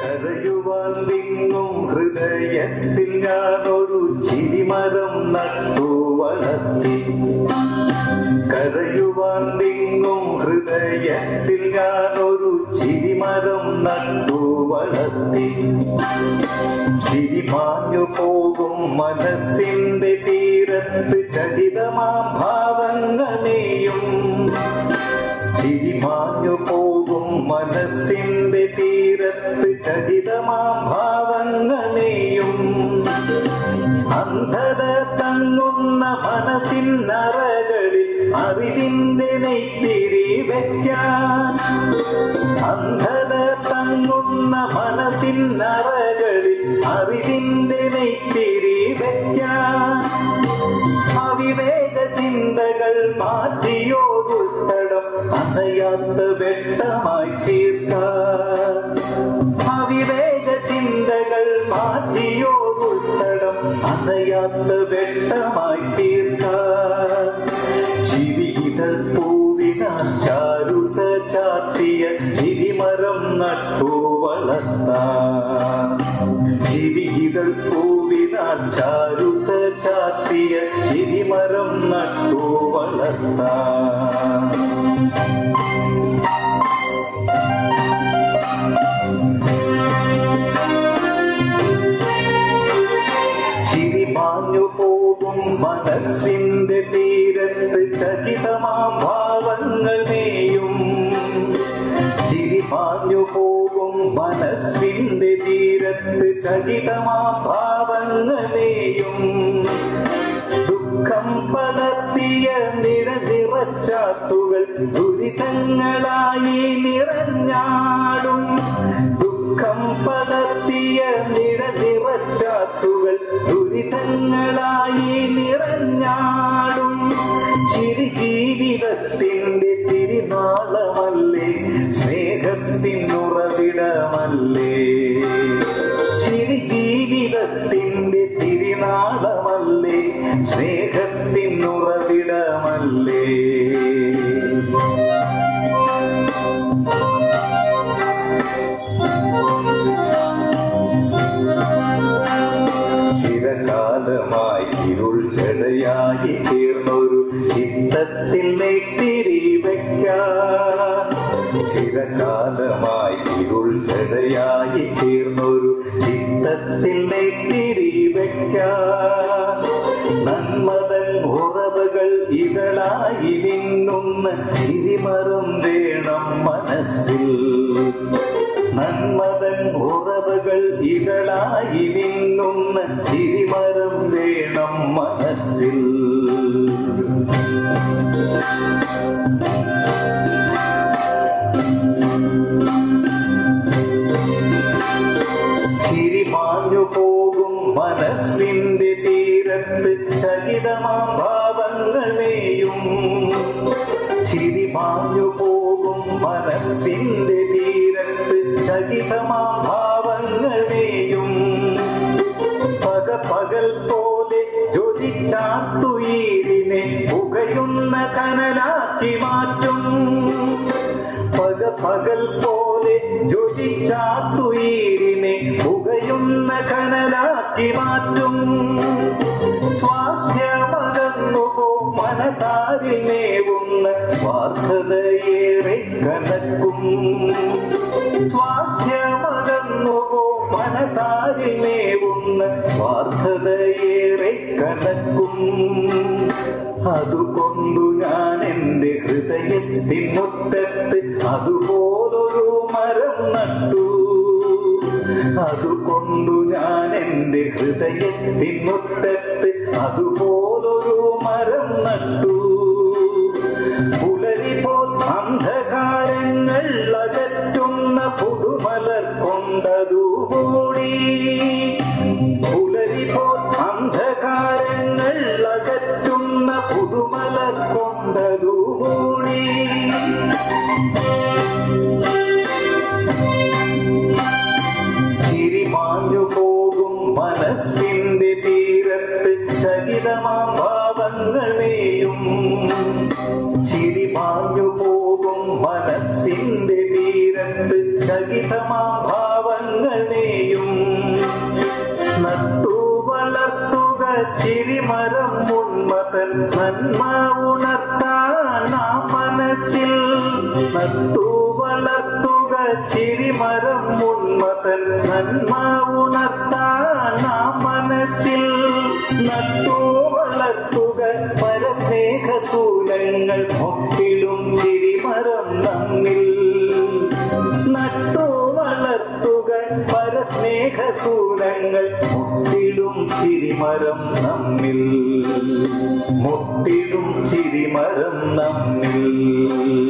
കരയുവാൻ വിങ്ങും ഹൃദയത്തിൽ ഞാനൊരു ചിരിമരം നട്ടു വളർത്തി. കരയുവാൻ വിങ്ങും ഹൃദയത്തിൽ ഞാനൊരു ചിരിമരം നട്ടു വളർത്തി. ചിരിമാഞ്ഞു പോകും മനസ്സിന്റെ തീരത്ത് ചരിതമാ ഭാവങ്ങളെയും. ചിരിമാഞ്ഞു പോകും മനസ്സിന്റെ ചരിതമാം ഭാവങ്ങളെയും അന്ധത തങ്ങുന്ന മനസ്സിനറകളിൽ അറിവിന്റെ നെയ്ത്തിരി വയ്ക്കാൻ അന്ധത തങ്ങുന്ന മനസ്സിനറകളിൽ അറിവിന്റെ നെയ്ത്തിരി വയ്ക്കാൻ അവിവേക ചിന്തകൾ മാറ്റിയോടുത്തടം അണയാത്ത വെട്ടമായി തീർക്കാൻ. അവിവേക ചിന്തകൾ മാറ്റിയോ ഉത്തടം അണയാത്ത വെട്ടമായി തീർത്ത. ജീവിത പൂവിനാൽ ചാരുത ചാത്തിയ ചിരിമരം നട്ടു വളർത്ത ജീവിത പൂവിനാൽ ചാരുത ചാത്തിയ ചിരിമരം നട്ടു വളർത്താൻ മനസ്സിന്റെ തീരത്ത് ചകിതമാം ഭാവങ്ങൾ മേയും. ചിരി പാഞ്ഞു പോകും മനസ്സിന്റെ തീരത്ത് ചകിതമാം ഭാവങ്ങൾ മേയും. ദുഃഖം പടർത്തിയ നിറനിറച്ചാത്തുകൾ ദുരിതങ്ങളായി നിറഞ്ഞാടും ജീവിതത്തിന്റെ തിരുനാളമല്ലേ? സ്നേഹത്തിനുറവിടമല്ലേ? ചിരി ജീവിതത്തിന്റെ തിരുനാളമല്ലേ? സ്നേഹത്തിനുറവിടമല്ലേ? ചിരകാലമായി ഇരുൾ തീർന്നൊരു ചിത്തത്തിൽ നെയ്ത്തിരി വയ്ക്കാൻ ചിരകാലമായി ഇരുൾ ജടയായി തീർന്നൊരു ചിത്തത്തിൽ നെയ്ത്തിരി വയ്ക്കാൻ നന്മതൻ ഉറവുകൾ ഇതളായി നിന്നുന്ന തിരിമറും വേണം മനസ്സിൽ. നന്മതൻ ഉറവുകൾ ഇതളായി നിന്നുന്ന തിരിമറും വേണം മനസ്സിൽ. ചിരി മാഞ്ഞു പോകും മനസ്സിന്റെ തീരത്ത് ചകിതമാം ഭാവങ്ങളെയും ചിരി മാഞ്ഞു പോകും മനസ്സിന്റെ തീരത്ത് ചകിതമാം ഭാവങ്ങളെയും പക പകൽ പോലെ ജ്വലിച്ചാത്തുയിരിനെ പുകയുന്ന കനലാക്കി മാറ്റും. പക പകൽ പോലെ ജ്വലിച്ചാത്തുയിരിനെ പുകയുന്ന കനലാക്കി മാറ്റും. മനതാരിനേവുന്ന വാർത്തതയേറെ കനക്കും. സ്വാസ്ഥ്യമകന്നു മനതാരിനേവുന്ന വാർത്തതയേറെ കനക്കും. അതുകൊണ്ടു ഞാൻ എന്റെ ഹൃദയത്തിൻ മുറ്റത്ത് അതുപോലൊരു മരം നട്ടു. അതുകൊണ്ടു ഞാൻ എന്റെ ഹൃദയത്തിൻ മുറ്റത്ത് അതുപോലൊരു മരം നട്ടു. പുലരിപോൽ അന്ധകാരങ്ങൾ അകറ്റുന്ന പുതുമലർ കൊണ്ടതുകൂടി. ചിരി മാഞ്ഞു പോകും മനസ്സിന്റെ തീരത്ത് ചകിതമാ ഭാവങ്ങളെയും നട്ടു വളർത്തുക ചിരിമരം ഉന്മതൻ നന്മ ഉണർത്താൻ മനസ്സിൽ. നട്ടു വളർത്തുക ചിരിമരം ഉന്മതൻ നന്മ ഉണർത്താൻ ആ മനസ്സിൽ നട്ടു വളർത്തുക പരസ്നേഹസൂലങ്ങൾ ഒട്ടിടും ചിരിമരം നമ്മിൽ. നട്ടു വളർത്തുക പരസ്നേഹസൂലങ്ങൾ ഒട്ടിടും ചിരിമരം നമ്മിൽ. മുട്ടിടും ചിരിമരം നമ്മിൽ.